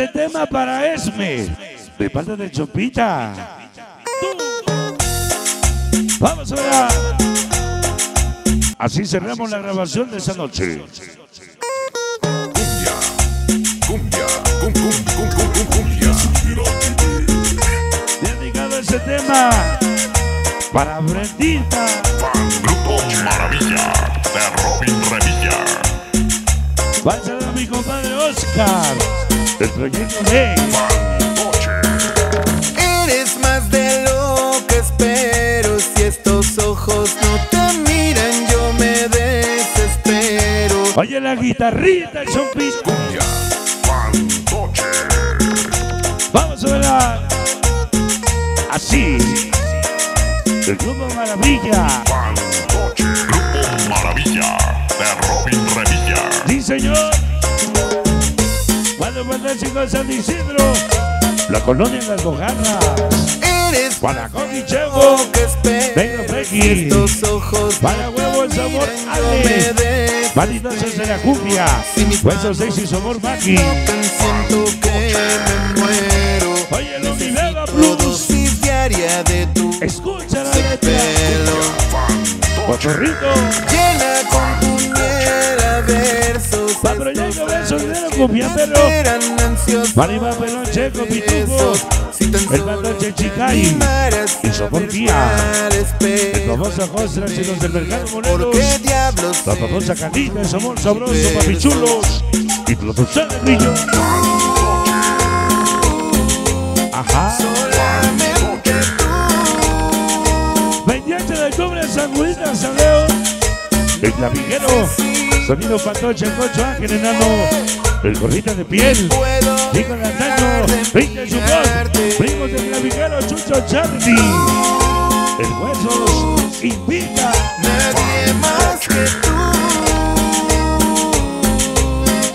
ese tema para Esme, de parte de Chopita. Vamos a ver. Así cerramos la grabación de esa noche. Cumbia, cumbia, cum, cum, cum, cum, cum, cumbia. Dedicado ese tema para Brendita. Fan Grupo Maravilla de Robin Revilla. Mi compadre Oscar. El proyecto de. Eres más de lo que espero. Si estos ojos no te miran, yo me desespero. Oye la guitarrita. Cumbia, Fantoche. Vamos a verla. Así. El grupo Maravilla. Grupo Maravilla de Robin Revilla. Sí, señor. Cuando fantástico San Isidro. La colonia de las Bojarras. Eres Para de Chevo. Venga, Peggy. Para huevo el sabor Ale. Manitas de la cumbia. Huesos sexy sabor Maki. Tocan, siento que me muero. Oye, lo Vega de tu Escucha la letra. Llena con esperan ansiosos Maribel Pelón, Checo, tan El solo Pantoche Chicay. Y a Sopor ver Tía. al espejo. El famoso y los del Mercado Morelos. ¿Por qué diablos La famosa Canita, Somos Sabroso, Papichulos. Y Plotosán de Brillo. Ajá. 28 de octubre, San Luis. El clavijero. Sonido Patoche, Cocho Ángel Enano. El gorrita de piel. Nico Antaño. Vinca Chupón. Primos del clavijero, Chucho Charlie. El Huesos. Invita. nadie más que tú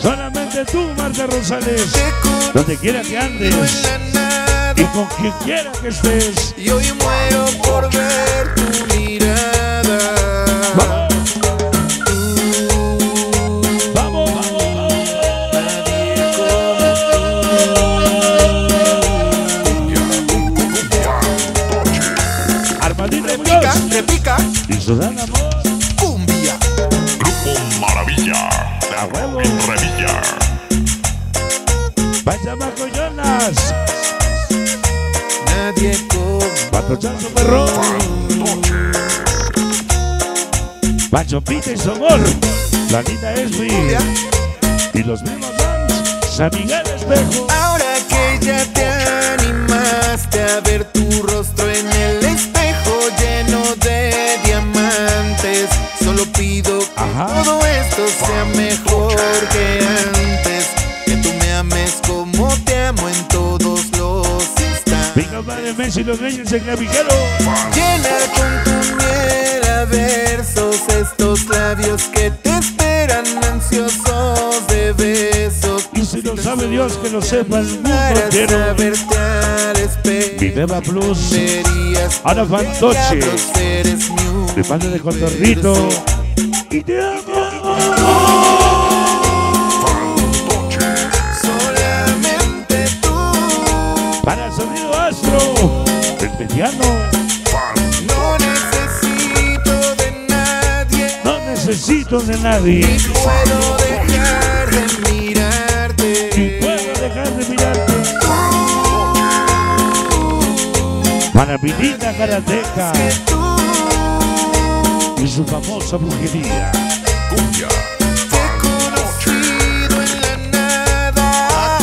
Solamente tú, Marta Rosales. Donde quiera que andes. Y con quien quiera que estés. y hoy muero por ver tu mirada Armadillo repica Bros. repica Y su gran amor. cumbia Grupo Maravilla de A huevo. Robin Revilla. Pachamaco Jonas. nadie como Patochazo Perro. Pacho Pita y su amor. La linda Esmi. cumbia Y los mismos Dance. San Miguel Espejo. Ahora que ya te animaste a ver tu rostro en el Ajá. todo esto sea mejor que antes, que tú me ames como te amo en todos los instantes. Compadre Messi, los Reyes en Clavijero. Llena con tu miel a versos estos labios que te esperan ansiosos de besos. Y si lo sabe Dios, que lo sepa el mundo entero. Beba Plus. Ana Fantoche. De padre de Cotorrito. Y te amo. Solamente tú. Para el sonido astro. El mediano. No necesito de nadie. No necesito de Ni nadie. puedo dejar de Ni mirarte. puedo dejar de mirarte. Para linda karateca y su famosa brujería. Cumbia, te he conocido en la nada.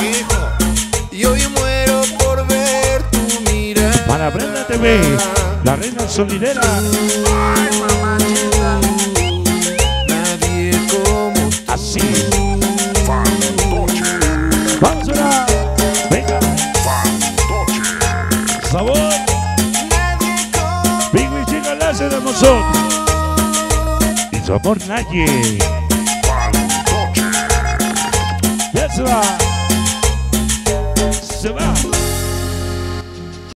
Y hoy muero por ver tu mirada. Para Brenda TV, la reina solidera. Nadie su amor nadie. Se va.